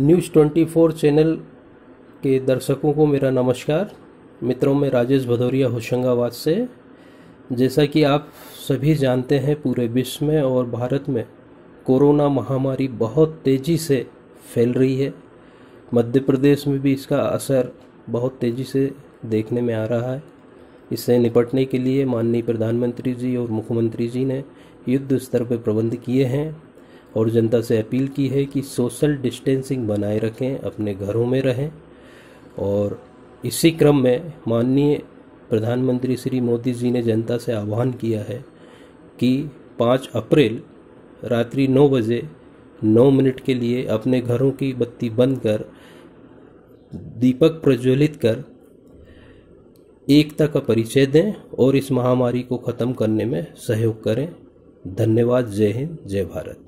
News 24 channel के दर्शकों को मेरा नमस्कार। मित्रों में राजेश भदौरिया होशंगाबाद से। जैसा कि आप सभी जानते हैं, पूरे विश्व में और भारत में कोरोना महामारी बहुत तेज़ी से फैल रही है। मध्य प्रदेश में भी इसका असर बहुत तेज़ी से देखने में आ रहा है। इससे निपटने के लिए माननीय प्रधानमंत्री जी और मुख्यमंत्री जी ने युद्ध स्तर पर प्रबंध किए हैं। और जनता से अपील की है कि सोशल डिस्टेंसिंग बनाए रखें, अपने घरों में रहें। और इसी क्रम में माननीय प्रधानमंत्री श्री मोदी जी ने जनता से आह्वान किया है कि 5 अप्रैल रात्रि 9 बजे 9 मिनट के लिए अपने घरों की बत्ती बंद कर, दीपक प्रज्वलित कर, एकता का परिचय दें और इस महामारी को ख़त्म करने में सहयोग करें। धन्यवाद। जय हिंद। जय भारत।